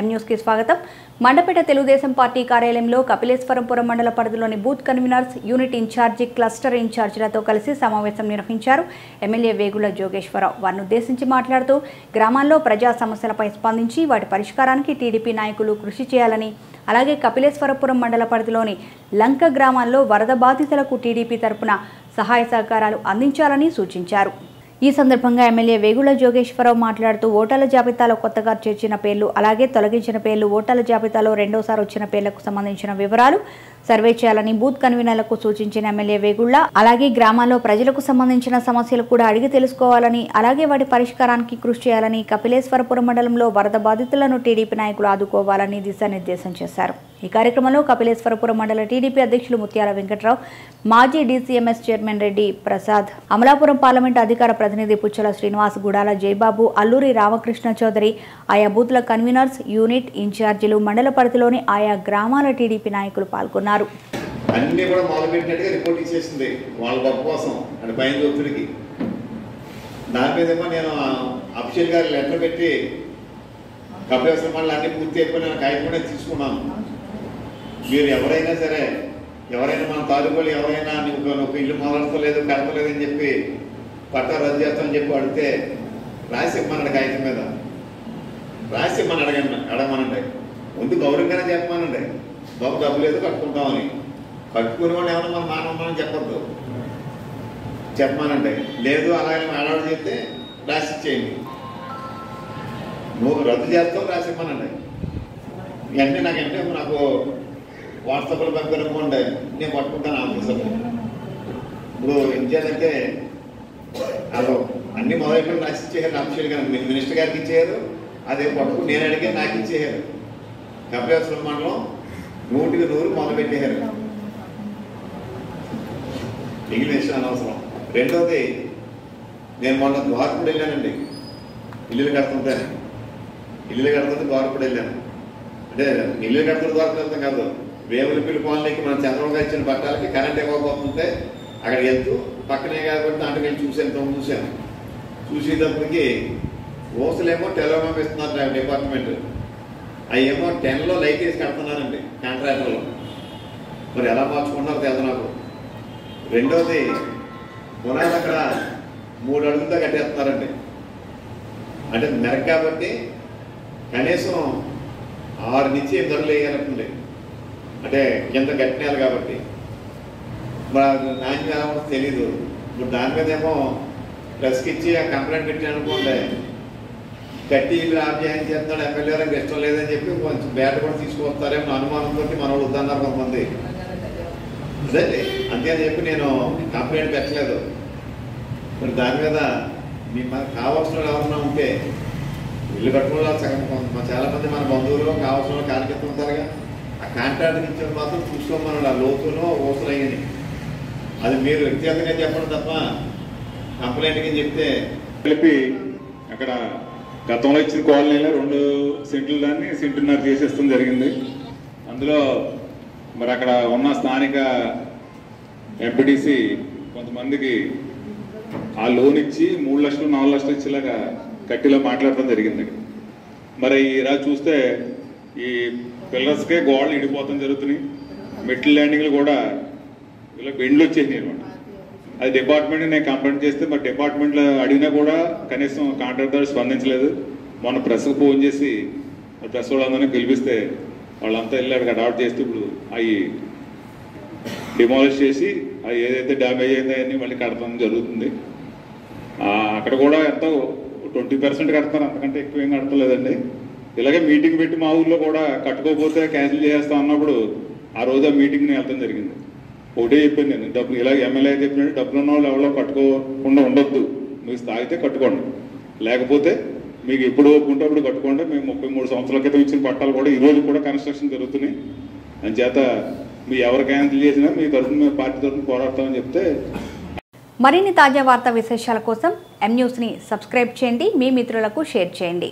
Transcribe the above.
ఎంన్యూస్కి స్వాగతం. మండపేట తెలుగుదేశం పార్టీ కార్యాలయంలో కపిలేశ్వరంపురం మండల పరిధిలోని booth convenors unit incharge cluster ఇన్ఛార్జీలతో కలిసి సమావేశం నిర్వహించారు. ఎమ్మెల్యే వేగుల జోగేశ్వరరావు వారిని ఉద్దేశించి మాట్లాడుతూ గ్రామాల్లో ప్రజా సమస్యలపై స్పందించి వాటి పరిష్కారానికి టీడీపీ నాయకులు కృషి చేయాలని అలాగే కపిలేశ్వరపురం మండల పరిధిలోని లంక గ్రామాల్లో వరద బాధితులకు టీడీపీ తరపున సహాయ సహకారాలు అందించాలని సూచించారు. ఈ సందర్భంగా ఎమ్మెల్యే వేగుల జోగేశ్వరరావు మాట్లాడుతూ ఓటర్ల జాబితాలో కొత్తగా చేర్చిన పేర్లు అలాగే తొలగించిన పేర్లు ఓటర్ల జాబితాలో రెండోసారి వచ్చిన పేర్లకు సంబంధించిన వివరాలు సర్వే చేయాలని బూత్ కన్వీనర్లకు సూచించిన ఎమ్మెల్యే వేగుళ్ళ అలాగే గ్రామాల్లో ప్రజలకు సంబంధించిన సమస్యలు కూడా అడిగి తెలుసుకోవాలని అలాగే వాటి పరిష్కారానికి కృషి చేయాలని కపిలేశ్వరపురం మండలంలో వరద బాధితులను టీడీపీ నాయకులు ఆదుకోవాలని దిశానిర్దేశం చేశారు. ఈ కార్యక్రమంలో కపిలేశ్వరపురం మండల టీడీపీ అధ్యక్షులు ముత్యాల వెంకట్రావు మాజీ DCMS chairman Reddy Prasad Amalapuram parliament అధికార ప్రతినిధి పుచ్చల శ్రీనివాస్ గుడాల జయబాబు అల్లూరి రామకృష్ణ చౌదరి ఆయా బూత్ల కన్వీనర్స్ యూనిట్ ఇన్ఛార్జీలు మండల పరిధిలోని ఆయా గ్రామాల టీడీపీ నాయకులు పాల్గొన్నారు. అన్ని కూడా మొదలుపెట్టినట్టుగా రిపోర్ట్ ఇచ్చేసింది. వాళ్ళ గొప్ప కోసం అంటే పైన ఒత్తిడికి దాని మీదేమో నేను అఫీషియల్ గారి లెటర్ పెట్టి కపిలేశ్వర మండలి అన్ని పూర్తి అయిపోయి నేను కాగితం కూడా తీసుకున్నాను. మీరు ఎవరైనా సరే ఎవరైనా మన తాలూకులు ఎవరైనా నువ్వు నువ్వు ఇల్లు మొదలెడతలేదు కడతలేదు అని చెప్పి పట్టా రద్దు చేస్తామని చెప్పి అడిగితే రాసి ఇమ్మన్నాడు కాగితం మీద. రాసి ఇమ్మని అడగండి అడగమనండి. ముందు గౌరవంగానే చెప్పమనండి. బాబు డబ్బు లేదు కట్టుకుంటామని. కట్టుకునే వాళ్ళు ఏమన్నా మన మానవమని చెప్పొద్దు. చెప్పమానంటే లేదు అలాగే ఆడవాడు చెప్తే రాసి ఇచ్చేయండి. నువ్వు రద్దు చేస్తావు రాసి ఇమ్మనండి వెంటనే నాకు వెంటనే నాకు వాట్సాప్లో పంపినప్పుడు నేను పట్టుకుంటాను ఆఫీసర్లో ఇప్పుడు ఏం చేయాలంటే అదో అన్ని మొదలైపోయి రాసి ఇచ్చేయారు కానీ మినిస్టర్ గారికి ఇచ్చేయారు అదే పట్టుకుని నేను అడిగే నాకు ఇచ్చేయారు కపిలేశ్వరం మండలం నూటికి నూరు మొదలు పెట్టేశారు. మిగిలిన విషయం అనవసరం. రెండోది నేను మొన్న ద్వారపుడు వెళ్ళానండి. ఇల్లులు కడుతుంటే. ఇల్లులు కడుతుంటే ద్వారపుడు వెళ్ళాను. అంటే ఇల్లు కడుతున్న ద్వారపుడు వెళ్తాం కాదు. వేములపల్లి పిలుపులకి మన చంద్రబాబు గారు ఇచ్చిన పట్టాలకి కరెంట్ ఇవ్వకపోతుంటే అక్కడ వెళ్తూ పక్కనే కాబట్టి దాంట్లో వెళ్ళి చూశాను తమ చూశాను. చూసేటప్పటికి ఓసలేమో టెలిఫోన్ ఇస్తున్నారు డిపార్ట్మెంట్. అవేమో టెన్లో లైట్ వేసి కడుతున్నానండి కాంట్రాక్టర్లో. మరి ఎలా మార్చుకున్నారో తెలుసు నాకు? రెండోది పునాది అక్కడ మూడు అడుగులతో కట్టేస్తున్నారండి. అంటే మెరక్ కాబట్టి కనీసం ఆరు నుంచి ఎనిమిది అడుగులు అంటే కింద కట్టినారు కాబట్టి. మరి నాణ్యం ఎలా ఉంటుందో తెలీదు. ఇప్పుడు దాని మీద ఏమో ప్రెస్కి ఇచ్చి ఆ కంప్లైంట్ పెట్టాను అనుకోండి. కట్టి ఇల్లు ఆఫ్ చేస్తున్నాడు ఎమ్మెల్యే గారికి ఇష్టం లేదని చెప్పి కొంచెం బేట కూడా తీసుకొస్తారేమో అనుమానంతో మనోడు వద్దన్నారు కొంతమంది. అదే అంతే చెప్పి నేను కంప్లైంట్ పెట్టలేదు. మరి దాని మీద మీ మనకు కావాల్సిన ఎవరన్నా ఉంటే ఇల్లు కట్టుకోవడం వాళ్ళు చాలా మంది మన బంధువులు కావాల్సిన వాళ్ళు కార్యకర్తలు ఉంటారుగా. ఆ కాంట్రాక్ట్ ఇచ్చిన మాత్రం చూసుకోమన్నాడు ఆ లోతులో ఓసులు అయ్యాయి అది మీరు వ్యక్తిగతంగా చెప్పడం తప్ప కంప్లైంట్కి చెప్తే కలిపి అక్కడ గతంలో ఇచ్చిన కాలనీలో రెండు సెంట్లు దాన్ని సెంటున్నర చేసేస్తాం జరిగింది. అందులో మరి అక్కడ ఉన్న స్థానిక ఎంపీటీసీ కొంతమందికి ఆ లోన్ ఇచ్చి మూడు లక్షలు నాలుగు లక్షలు ఇచ్చేలాగా గట్టిలో మాట్లాడటం జరిగింది. మరి ఇలా చూస్తే ఈ పిల్లర్స్కే గోడలు ఇడిపోవడం జరుగుతున్నాయి. మెట్ల ల్యాండింగ్లు కూడా ఇలా బెండ్లు వచ్చేసినాయి అనమాట అది డిపార్ట్మెంట్ నేను కంప్లైంట్ చేస్తే మరి డిపార్ట్మెంట్లో అడిగినా కూడా కనీసం కాంట్రాక్టర్ స్పందించలేదు. మొన్న ప్రెస్కి ఫోన్ చేసి ప్రెస్ వాళ్ళందరినీ పిలిపిస్తే వాళ్ళంతా వెళ్ళి అక్కడ అడాప్ట్ చేస్తే ఇప్పుడు అవి డిమాలిష్ చేసి అది ఏదైతే డ్యామేజ్ అయిందో అన్నీ మళ్ళీ కడతాం జరుగుతుంది. అక్కడ కూడా ఎంతో ట్వంటీ పర్సెంట్ కడతారు అంతకంటే ఎక్కువ ఏం కడతలేదండి. ఇలాగే మీటింగ్ పెట్టి మా ఊర్లో కూడా కట్టుకోకపోతే క్యాన్సిల్ చేస్తా అన్నప్పుడు ఆ రోజు ఆ మీటింగ్ని వెళ్తాం జరిగింది. ఒకటే చెప్పాను నేను డబ్బులు ఇలా ఎమ్మెల్యే చెప్పినట్టు డబ్బులు ఉన్న వాళ్ళు ఎవరో కట్టుకోకుండా ఉండొద్దు. మీకు తాగితే కట్టుకోండి. లేకపోతే మీకు ఎప్పుడు ఒప్పుకుంటే అప్పుడు కట్టుకోండి. మేము ముప్పై మూడు సంవత్సరాల క్రితం ఇచ్చిన పట్టాలు కూడా ఈరోజు కూడా కన్స్ట్రక్షన్ జరుగుతున్నాయి. అంచేత మీ ఎవరికైనా తెలియజేసినా మీ తరఫున మేము పార్టీ తరఫున పోరాడతామని చెప్తే మరిన్ని తాజా వార్తా విశేషాల కోసం ఎం న్యూస్ని సబ్స్క్రైబ్ చేయండి. మీ మిత్రులకు షేర్ చేయండి.